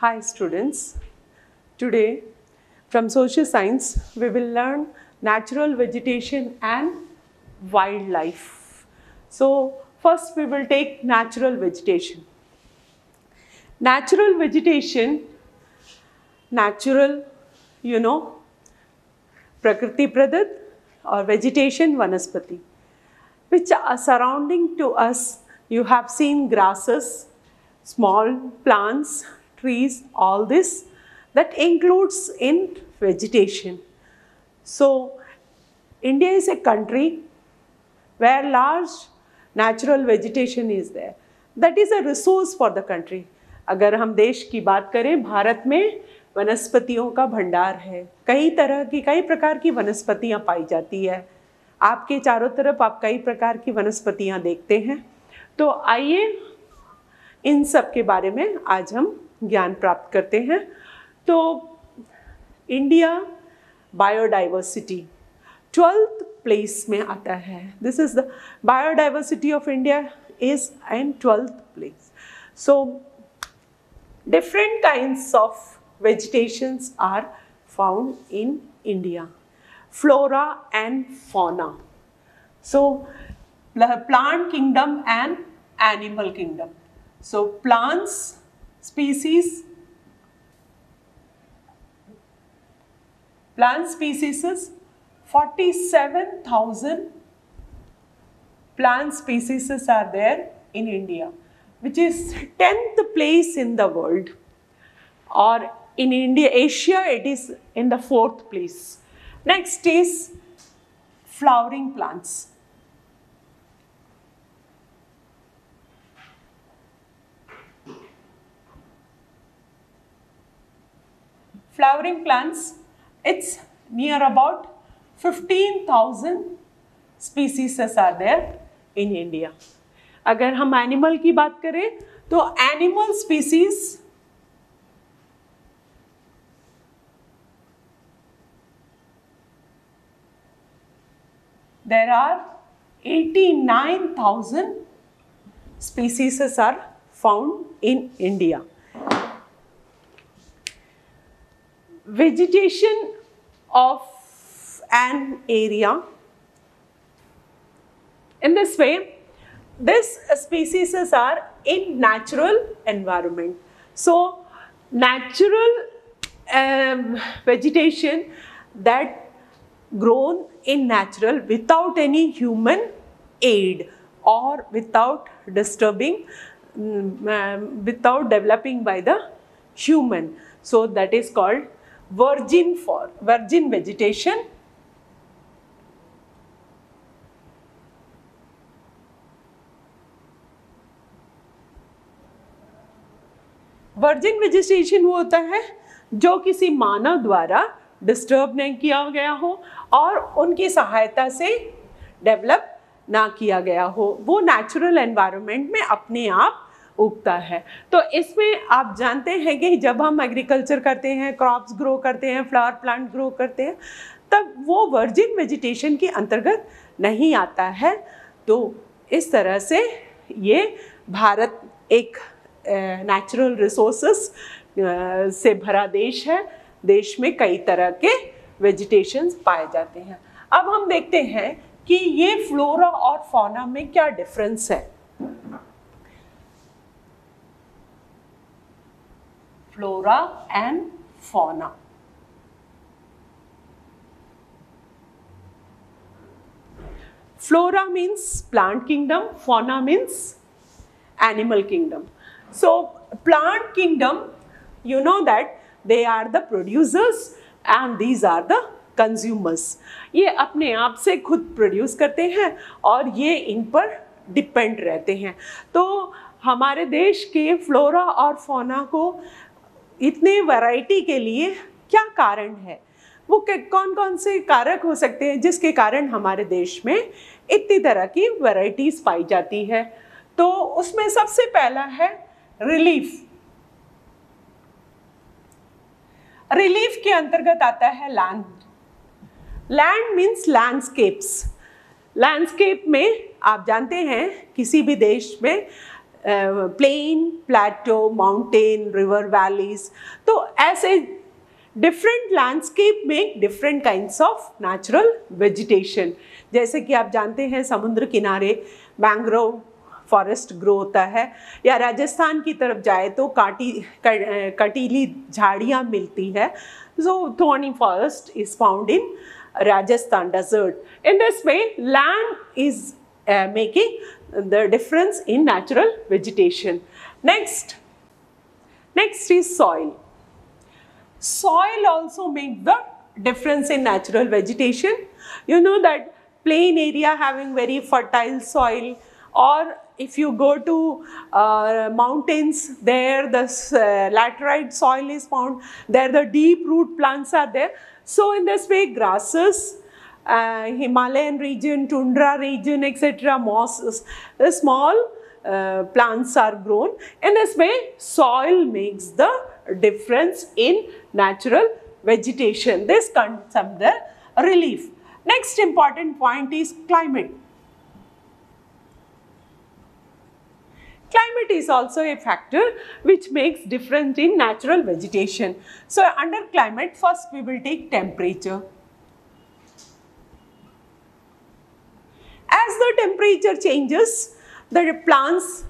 Hi students. Today from social science we will learn natural vegetation and wildlife. So first we will take natural vegetation. Natural vegetation, natural you know prakriti pradat or vegetation vanaspati which are surrounding to us. You have seen grasses, small plants, trees, all this that includes in vegetation. So India is a country where large natural vegetation is there. That is a resource for the country. अगर हम देश की बात करें भारत में वनस्पतियों का भंडार है कई तरह की कई प्रकार की वनस्पतियाँ पाई जाती है आपके चारों तरफ़ आप कई प्रकार की वनस्पतियाँ देखते हैं तो आइए इन सब के बारे में आज हम ज्ञान प्राप्त करते हैं। तो इंडिया बायोडाइवर्सिटी ट्वेल्थ प्लेस में आता है। This is the biodiversity of India is and twelfth place so different kind of vegetations are found in India flora and fauna so plant kingdom and animal kingdom so plants species, plant species is 47,000 plant species are there in India which is 10th place in the world or in India, Asia it is in the fourth place. Next is flowering plants. Flowering plants, it's near about 15,000 species are there in India. अगर हम animal की बात करें तो animal species there are 89,000 species are found in India. Vegetation of an area. In this way, these species are in natural environment. So, natural um, vegetation that grown in natural without any human aid or without disturbing, um, without developing by the human. So that is called virgin for, virgin vegetation. Virgin vegetation वो होता है जो किसी मानव द्वारा disturb नहीं किया गया हो और उनकी सहायता से डेवलप ना किया गया हो वो नेचुरल एनवायरनमेंट में अपने आप उगता है। तो इसमें आप जानते हैं कि जब हम एग्रीकल्चर करते हैं क्रॉप्स ग्रो करते हैं फ्लावर प्लांट ग्रो करते हैं, तब वो वर्जिन वेजिटेशन के अंतर्गत नहीं आता है। तो इस तरह से ये भारत एक नेचुरल रिसोर्सेस से भरा देश है। देश में कई तरह के वेजिटेशंस पाए जाते हैं। अब हम देखते हैं कि ये फ्लोरा और फौना में क्या डिफरेंस है। Flora and fauna flora means plant kingdom fauna means animal kingdom so plant kingdom you know that they are the producers and these are the consumers ये अपने आप से खुद प्रोड्यूस करते हैं और ये इन पर डिपेंड रहते हैं तो हमारे देश के फ्लोरा और फोना को इतने वैरायटी के लिए क्या कारण है? वो कौन कौन से कारक हो सकते हैं जिसके कारण हमारे देश में इतनी तरह की वैरायटीज पाई जाती है? तो उसमें सबसे पहला है रिलीफ रिलीफ के अंतर्गत आता है land land means landscapes landscape में आप जानते हैं किसी भी देश में plain plateau mountain river valleys तो ऐसे डिफरेंट लैंडस्केप में different kinds of natural vegetation जैसे कि आप जानते हैं समुद्र किनारे मैंग्रोव फॉरेस्ट ग्रो होता है या राजस्थान की तरफ़ जाए तो काटी कटीली झाड़ियाँ मिलती है। So thorny forest is found in Rajasthan desert. In this way, land is uh, making the difference in natural vegetation. Next, next is soil. Soil also makes the difference in natural vegetation. You know that plain area having very fertile soil or if you go to uh, mountains there the uh, laterite soil is found there the deep root plants are there so in this way, grasses, Himalayan region, tundra region, etc., mosses, the small uh, plants are grown. In this way, soil makes the difference in natural vegetation. This comes under relief. Next important point is climate. Climate is also a factor which makes difference in natural vegetation. So under climate, first we will take temperature. As the temperature changes the plants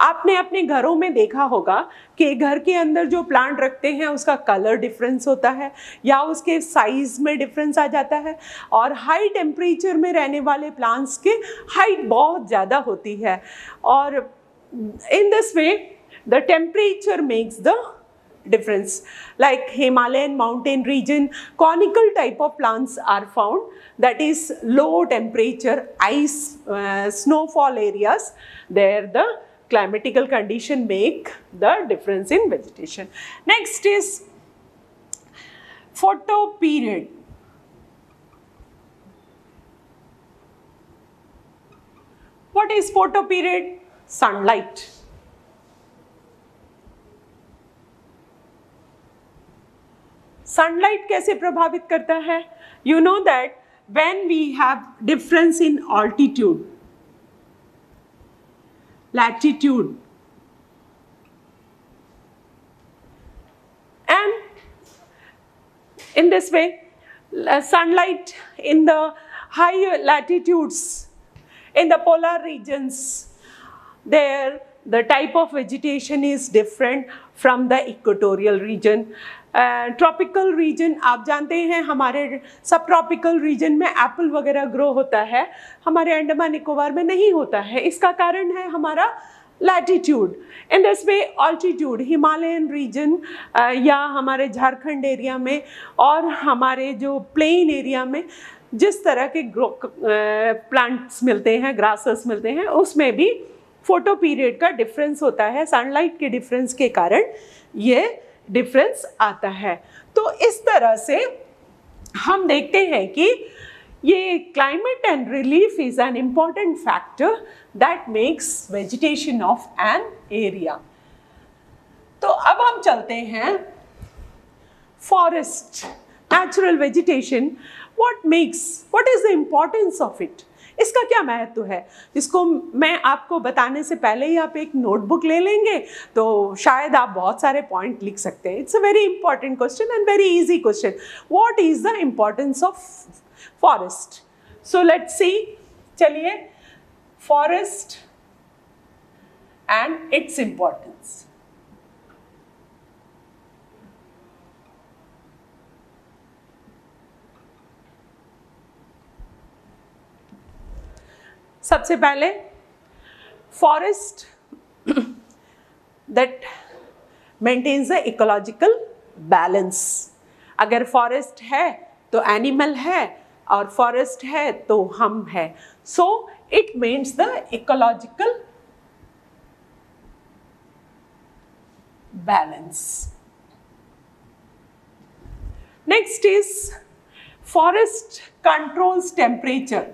आपने अपने घरों में देखा होगा कि घर के अंदर जो प्लांट रखते हैं, उसका कलर डिफरेंस होता है, या उसके साइज़ में डिफरेंस आ जाता है, और हाई टेम्परेचर में रहने वाले प्लांट्स के हाइट बहुत ज़्यादा होती है। और in this way the temperature makes the difference like Himalayan mountain region conical type of plants are found that is low temperature ice uh, snowfall areas. There the climatical condition make the difference in vegetation. Next is photo period. What is photo period? sunlight. Sunlight कैसे प्रभावित करता है you know that when we have difference in altitude latitude and in this way sunlight in the higher latitudes in the polar regions there the type of vegetation is different from the equatorial region tropical region आप जानते हैं, हमारे सब tropical region में apple वगैरह grow होता है। हमारे अंडमान निकोबार में नहीं होता है। इसका कारण है हमारा latitude in this way altitude Himalayan region या हमारे झारखंड एरिया में और हमारे जो प्लेन एरिया में जिस तरह के ग्रो प्लांट्स मिलते हैं ग्रासेस मिलते हैं, उसमें भी फ़ोटो पीरियड का डिफरेंस होता है। सनलाइट के डिफरेंस के कारण ये डिफरेंस आता है। तो इस तरह से हम देखते हैं कि ये climate and relief is an important factor that makes vegetation of an area तो अब हम चलते हैं। Forest natural vegetation what makes what is the importance of it इसका क्या महत्व है? इसको मैं आपको बताने से पहले ही आप एक नोटबुक ले लेंगे तो शायद आप बहुत सारे पॉइंट लिख सकते हैं। It's a very important question and very easy question what is the importance of forest so let see चलिए फॉरेस्ट एंड इट्स इंपॉर्टेंस सबसे पहले forest that maintains the ecological balance अगर फॉरेस्ट है तो एनिमल है, और फॉरेस्ट है तो हम है. So it means the ecological balance next is forest controls temperature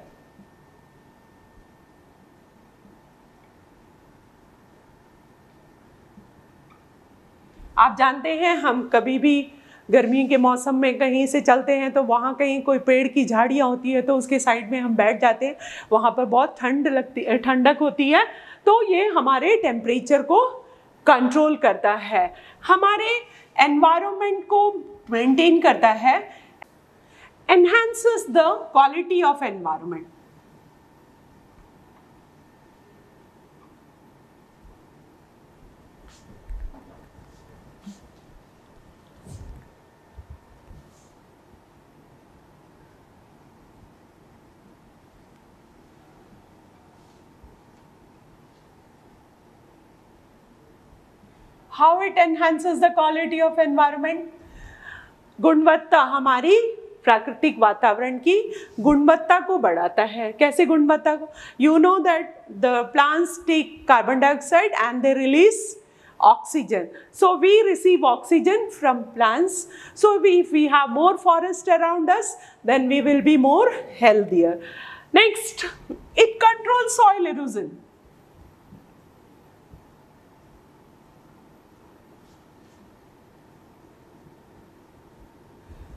आप जानते हैं, हम कभी भी गर्मी के मौसम में कहीं से चलते हैं तो वहाँ कहीं कोई पेड़ की झाड़ियाँ होती है तो उसके साइड में हम बैठ जाते हैं। वहाँ पर बहुत ठंड लगती, ठंडक होती है तो ये हमारे टेम्परेचर को कंट्रोल करता है। हमारे एनवायरमेंट को मेंटेन करता है। Enhances the quality of environment. How it enhances the quality of environment गुणवत्ता हमारी प्राकृतिक वातावरण की गुणवत्ता को बढ़ाता है। कैसे गुणवत्ता को? You know that the plants take carbon dioxide and they release oxygen so we receive oxygen from plants so we if we have more forest around us then we will be more healthier next it control soil erosion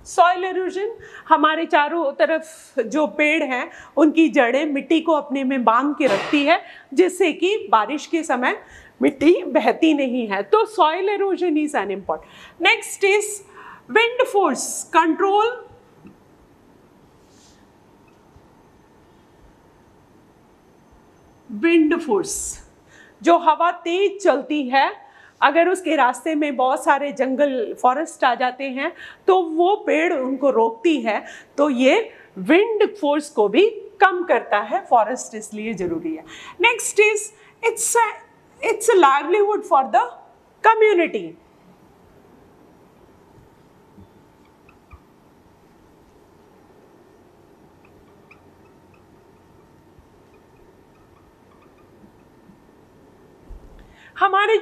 soil erosion हमारे चारों तरफ़ जो पेड़ हैं, उनकी जड़ें मिट्टी को अपने में बाँध के रखती है, जिससे कि बारिश के समय मिट्टी बहती नहीं है। तो soil erosion is an important next is wind force control wind force जो हवा तेज चलती है अगर उसके रास्ते में बहुत सारे जंगल फॉरेस्ट आ जाते हैं तो वो पेड़ उनको रोकती है। तो ये विंड फोर्स को भी कम करता है। फॉरेस्ट इसलिए ज़रूरी है। Next is its its livelihood for the community हमारे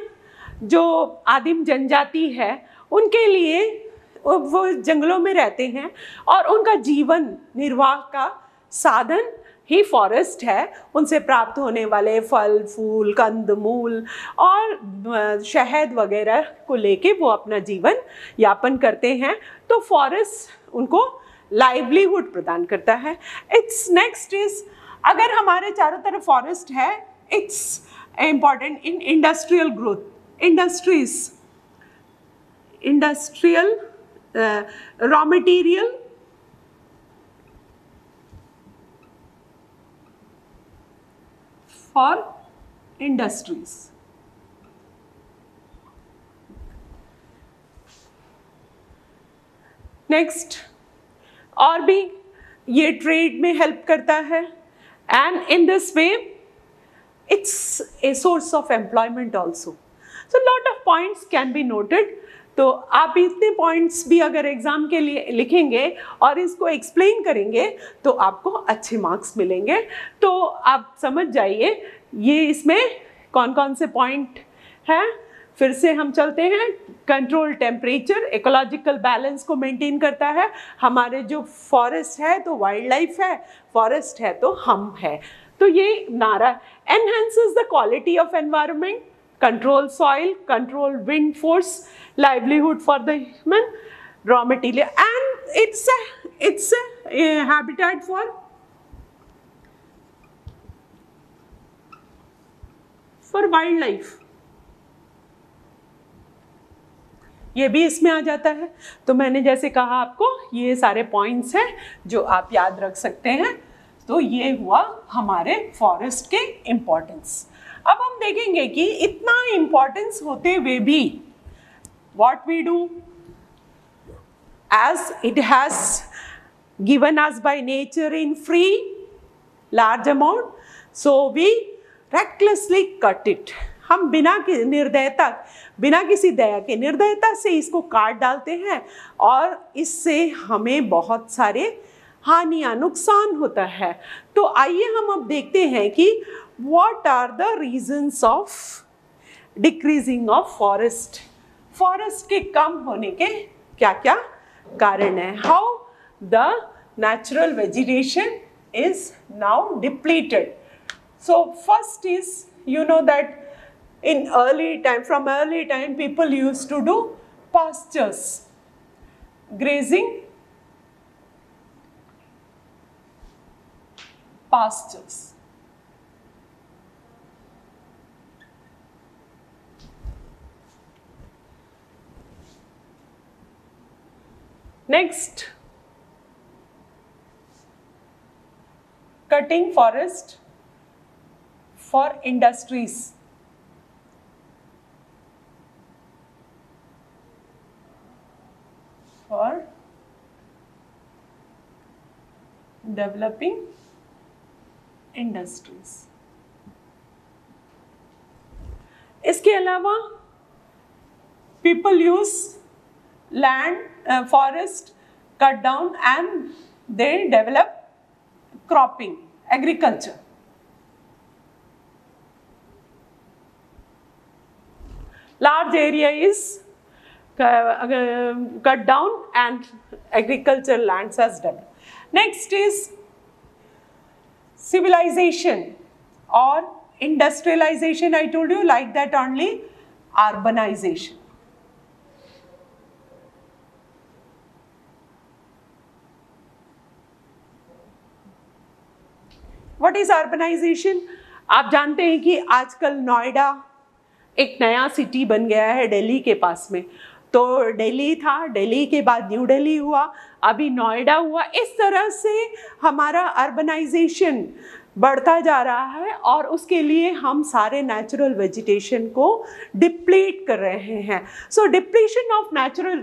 जो आदिम जनजाति है, उनके लिए वो जंगलों में रहते हैं और उनका जीवन निर्वाह का साधन ही फॉरेस्ट है। उनसे प्राप्त होने वाले फल, फूल, कंद, मूल और शहद वगैरह को लेके वो अपना जीवन यापन करते हैं। तो फॉरेस्ट उनको लाइवलीहुड प्रदान करता है। इट्स नेक्स्ट इज़ अगर हमारे चारों तरफ़ फॉरेस्ट है it's important in industrial growth industries, industrial uh, raw material, for industries. Next और भी ये ट्रेड में हेल्प करता है and in this way it's a source of employment also so lot of points can be noted तो आप इतने points भी अगर एग्ज़ाम के लिए लिखेंगे और इसको एक्सप्लेन करेंगे तो आपको अच्छे मार्क्स मिलेंगे। तो आप समझ जाइए, ये इसमें कौन कौन से पॉइंट हैं। फिर से हम चलते हैं। कंट्रोल टेम्परेचर इकोलॉजिकल बैलेंस को मेंटेन करता है। हमारे जो फॉरेस्ट है तो वाइल्ड लाइफ है। फॉरेस्ट है तो हम है। तो ये नारा enhances the quality of environment control soil, control wind force, livelihood for the human, raw material and it's a, it's a, a habitat for for wildlife. ये भी इसमें आ जाता है तो मैंने जैसे कहा आपको ये सारे पॉइंट्स हैं जो आप याद रख सकते हैं तो ये हुआ हमारे फॉरेस्ट के इम्पोर्टेंस अब हम देखेंगे कि इतना इंपॉर्टेंस होते हुए भी what we do as it has given us by nature in free large amount so we recklessly cut it हम बिना निर्दयता, बिना किसी दया के, निर्दयता से इसको काट डालते हैं और इससे हमें बहुत सारे हानियाँ, नुकसान होता है। तो आइए हम अब देखते हैं कि what are the reasons of decreasing of forest forest के कम होने के क्या क्या कारण है how the natural vegetation is now depleted so first is you know that in early time from early time people used to do pastures grazing pastures. Next, cutting forest for industries. For developing industries. इसके अलावा people use land, uh, forest cut down and they develop cropping, agriculture. Large area is uh, uh, cut down and agricultural lands has developed. Next is civilization or industrialization I told you like that only urbanization. What is urbanization आप जानते हैं कि आजकल नोएडा एक नया city बन गया है दिल्ली के पास में। तो दिल्ली था, दिल्ली के बाद न्यू दिल्ली हुआ, अभी नोएडा हुआ। इस तरह से हमारा अर्बनाइजेशन बढ़ता जा रहा है और उसके लिए हम सारे नेचुरल वेजिटेशन को डिप्लीट कर रहे हैं। So depletion of natural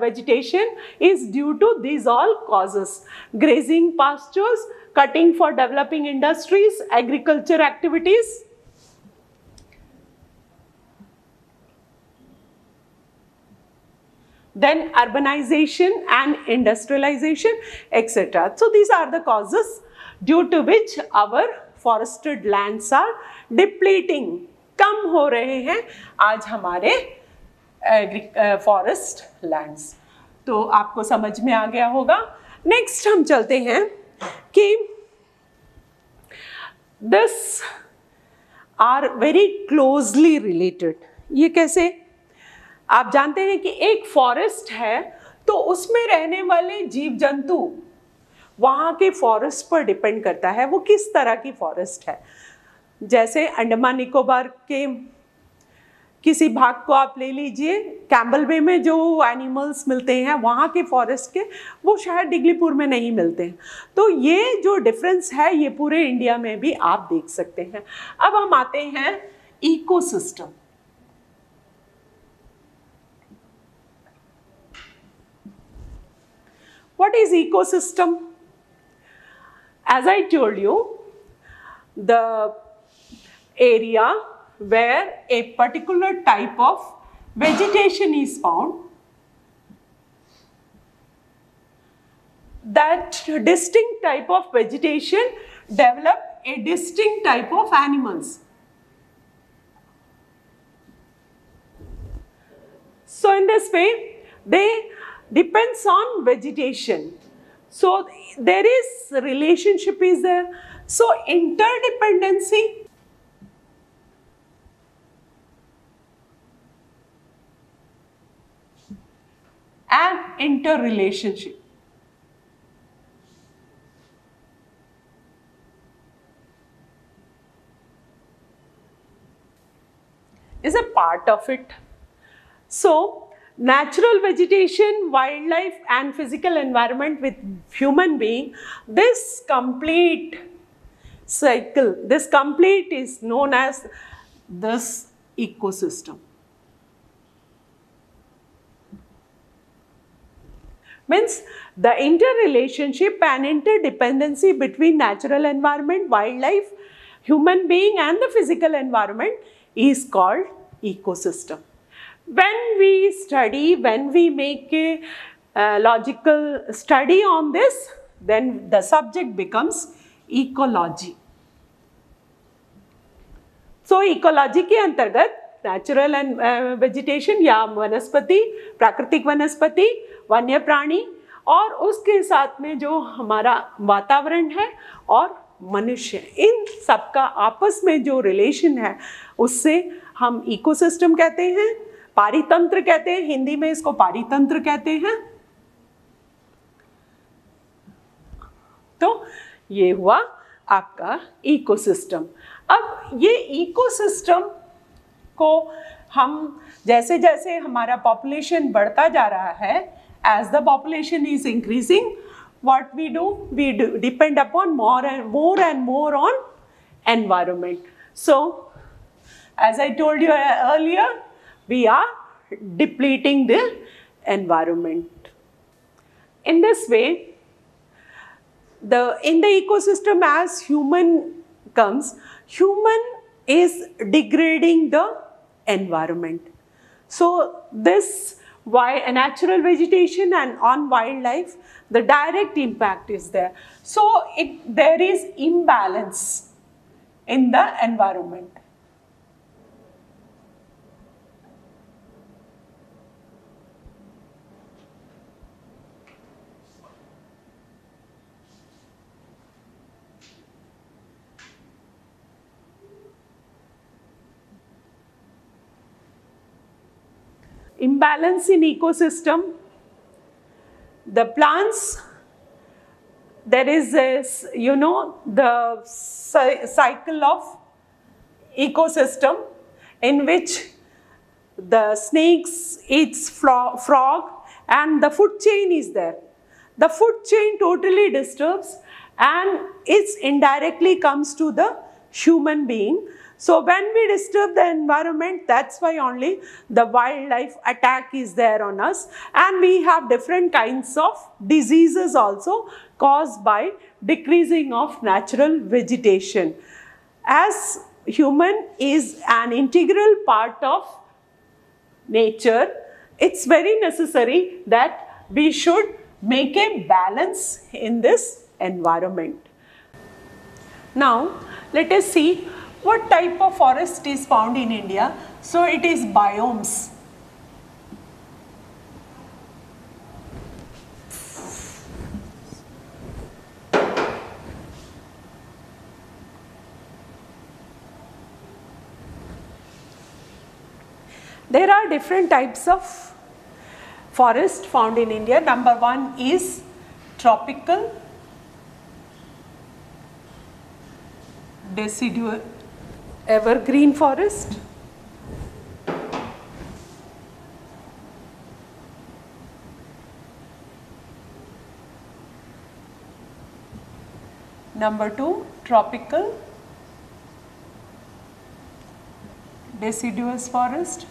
vegetation is due to this all causes grazing pastures cutting for developing industries, agriculture activities. Then urbanization and industrialization, etc. So these are the causes due to which our forested lands are depleting. कम हो रहे हैं आज हमारे forest lands तो आपको समझ में आ गया होगा नेक्स्ट हम चलते हैं कि this are very closely related ये कैसे? आप जानते हैं कि एक फॉरेस्ट है तो उसमें रहने वाले जीव जंतु वहाँ के फॉरेस्ट पर डिपेंड करता है। वो किस तरह की फॉरेस्ट है? जैसे अंडमान निकोबार के किसी भाग को आप ले लीजिए। कैम्बल वे में जो एनिमल्स मिलते हैं, वहाँ के फॉरेस्ट के, वो शायद डिगलीपुर में नहीं मिलते हैं। तो ये जो डिफरेंस है, ये पूरे इंडिया में भी आप देख सकते हैं। अब हम आते हैं ecosystem what is ecosystem? As i told you, the area where a particular type of vegetation is found that distinct type of vegetation develop a distinct type of animals. So in this way, they depends on vegetation. So there is relationship is there. So interdependency and interrelationship. is a part of it. So, natural vegetation, wildlife and physical environment with human being, this complete cycle, this complete is known as this ecosystem. means the interrelationship and interdependency between natural environment, wildlife, human being and the physical environment is called ecosystem. When we study, when we make a uh, logical study on this, then the subject becomes ecology. So ecology के अंतर्गत natural and vegetation या वनस्पति प्राकृतिक वनस्पति वन्य प्राणी और उसके साथ में जो हमारा वातावरण है और मनुष्य इन सब का आपस में जो रिलेशन है उससे हम इकोसिस्टम कहते हैं पारितंत्र कहते हैं हिंदी में इसको पारितंत्र कहते हैं तो ये हुआ आपका इकोसिस्टम अब ये इकोसिस्टम को हम जैसे जैसे हमारा पॉपुलेशन बढ़ता जा रहा है as the population is increasing what we do we do depend upon more and more and more on environment so as I told you earlier we are depleting the environment in this way the in the ecosystem as human comes human is degrading the environment. So this why natural vegetation and on wildlife the direct impact is there. So it there is imbalance in the environment imbalance in ecosystem the plants there is uh, this you know the cycle of ecosystem in which the snakes eats fro- frog and the food chain is there. The food chain totally disturbs and it indirectly comes to the human being so when we disturb the environment, that's why only the wildlife attack is there on us. And we have different kinds of diseases also caused by decreasing of natural vegetation. As human is an integral part of nature, it's very necessary that we should make a balance in this environment. Now, let us see what type of forest is found in India? So it is biomes. There are different types of forest found in India. Number one is tropical, deciduous, evergreen forest. Number two, tropical deciduous forest.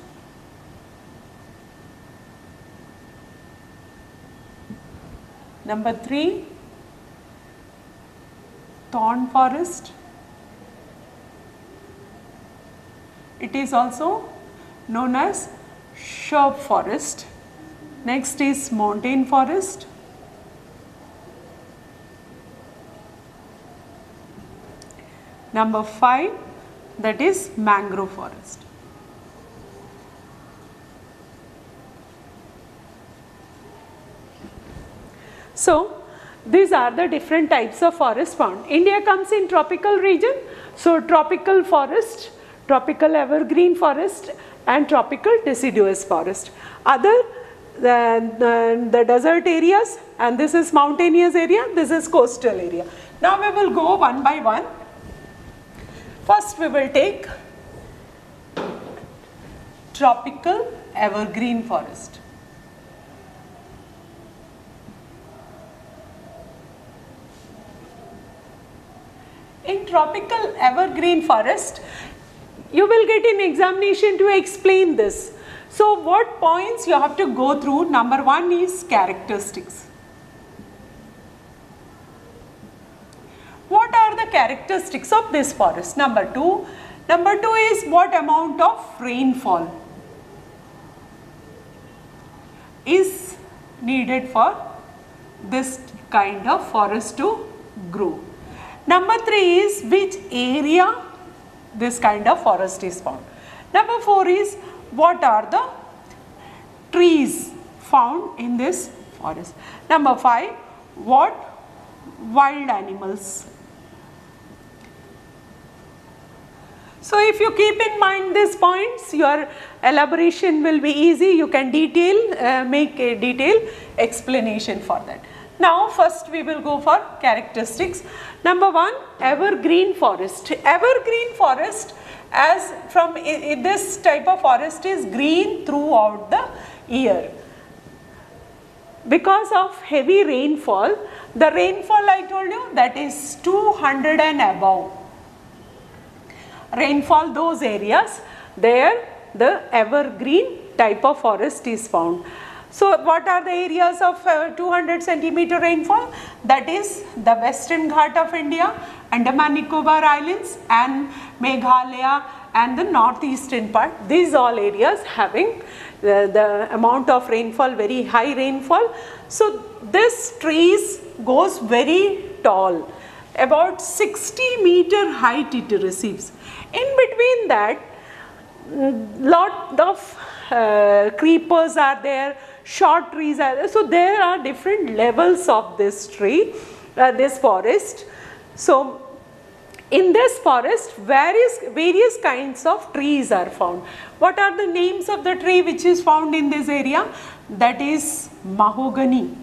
Number three, thorn forest. It is also known as shrub forest. Next is mountain forest. Number 5 that is mangrove forest. So, these are the different types of forest found. India comes in tropical region. So, tropical forest, tropical evergreen forest and tropical deciduous forest. Other than the, the desert areas and this is mountainous area, this is coastal area. Now, we will go one by one. First, we will take tropical evergreen forest. In tropical evergreen forest, you will get an examination to explain this. So, what points you have to go through? Number one is characteristics. What are the characteristics of this forest? Number two. Number two is what amount of rainfall is needed for this kind of forest to grow. Number three is which area this kind of forest is found. Number four is what are the trees found in this forest. Number five, what wild animals. So if you keep in mind these points, your elaboration will be easy. You can detail, uh, make a detailed explanation for that. Now first we will go for characteristics. Number one, evergreen forest. Evergreen forest as from this type of forest is green throughout the year. Because of heavy rainfall, the rainfall I told you that is 200 and above. Rainfall those areas, there the evergreen type of forest is found. So what are the areas of uh, 200 centimeter rainfall? That is the western Ghat of India, Andaman Nicobar Islands and Meghalaya and the northeastern part. These all areas having the, the amount of rainfall, very high rainfall. So this trees goes very tall, about 60 meter height it receives. In between that, mm, lot of uh, creepers are there, short trees are there. So there are different levels of this tree, uh, this forest. So in this forest various, various kinds of trees are found. What are the names of the tree which is found in this area? That is mahogany.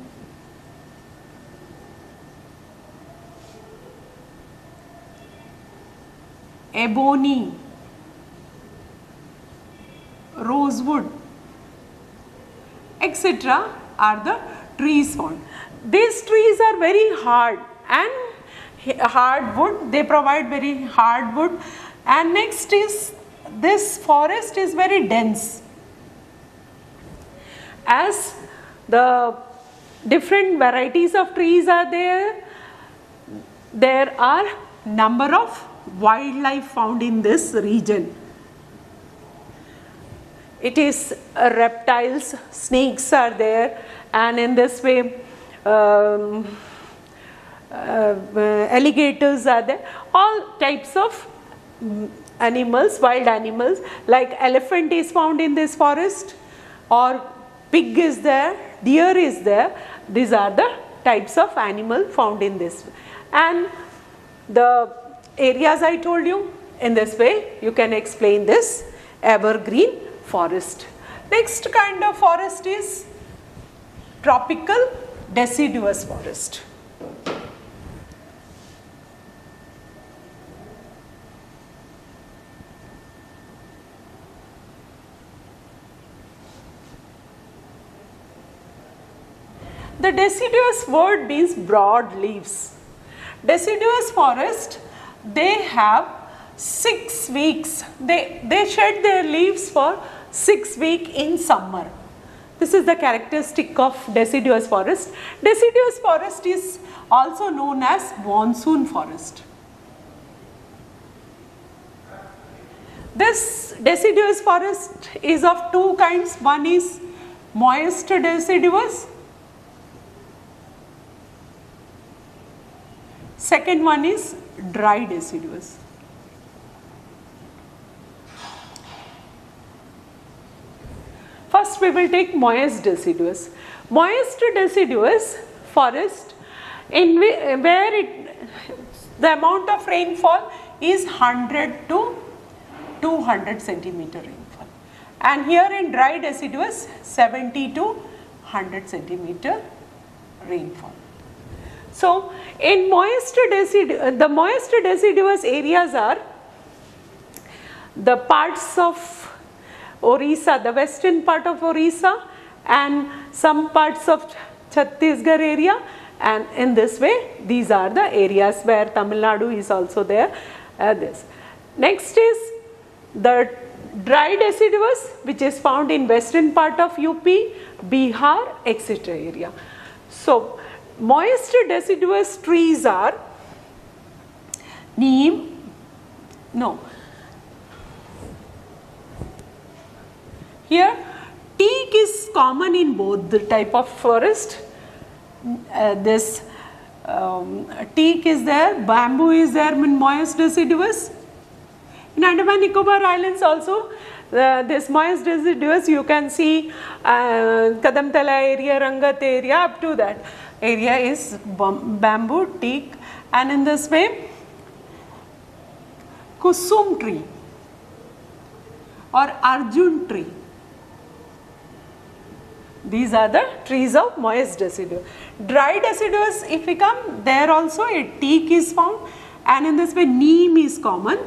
Ebony, rosewood, etc. are the trees found. These trees are very hard and hardwood, they provide very hardwood and next is this forest is very dense. As the different varieties of trees are there, there are number of wildlife found in this region. It is uh, reptiles, snakes are there and in this way um, uh, alligators are there, all types of animals, wild animals like elephant is found in this forest or pig is there, deer is there. These are the types of animal found in this. And the areas I told you in this way you can explain this evergreen forest. Next kind of forest is tropical deciduous forest. The deciduous word means broad leaves. Deciduous forest, they have six weeks. They, they shed their leaves for six weeks in summer. This is the characteristic of deciduous forest. Deciduous forest is also known as monsoon forest. This deciduous forest is of two kinds. One is moist deciduous Second one is dry deciduous. First we will take moist deciduous. Moist deciduous forest in where it, the amount of rainfall is 100 to 200 centimeter rainfall and here in dry deciduous 70 to 100 centimeter rainfall. So, in moist deciduous, the moist deciduous areas are the parts of Orissa, the western part of Orissa and some parts of Chhattisgarh area and in this way these are the areas where Tamil Nadu is also there. Uh, this. Next is the dry deciduous which is found in western part of UP, Bihar etc. area. So, moist deciduous trees are neem, no. Here teak is common in both the type of forest. Uh, this um, teak is there, bamboo is there in moist deciduous. In Andaman Nicobar Islands also uh, this moist deciduous you can see uh, Kadamtala area, Rangat area up to that area is bamboo, teak and in this way kusum tree or arjun tree. These are the trees of moist deciduous. Dry deciduous, if we come, there also a teak is found and in this way neem is common.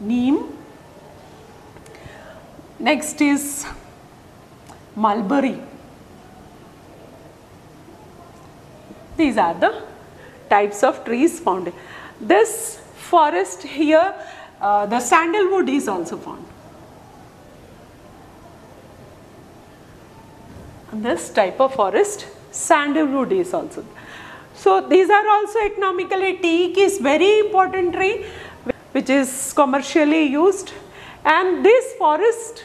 Neem. Next is mulberry. These are the types of trees found. This forest here, uh, the sandalwood is also found. This type of forest sandalwood is also. So these are also economically teak is very important tree which is commercially used. And this forest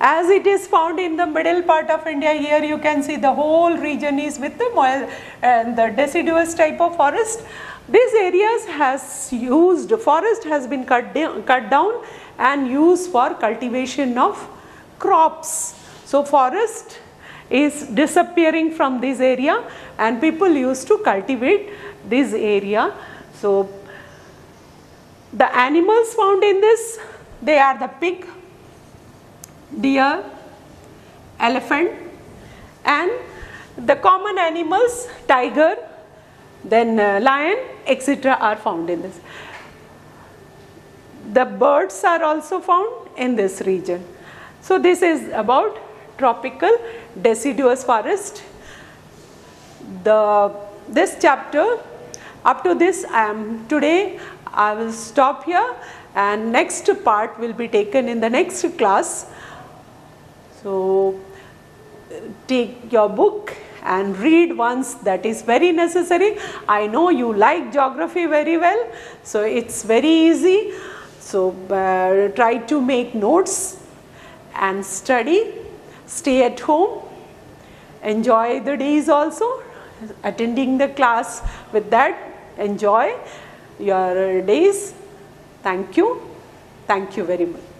as it is found in the middle part of India here you can see the whole region is with the and the deciduous type of forest. These areas has used forest has been cut, cut down and used for cultivation of crops. So forest is disappearing from this area and people used to cultivate this area. So, the animals found in this they are the pig, deer, elephant and the common animals tiger, then uh, lion etc. are found in this. The birds are also found in this region. So, this is about tropical deciduous forest. The, this chapter up to this I am today I will stop here and next part will be taken in the next class. So take your book and read once that is very necessary. I know you like geography very well so it's very easy. So uh, try to make notes and study stay at home, enjoy the days also, attending the class with that, enjoy your days. Thank you. Thank you very much.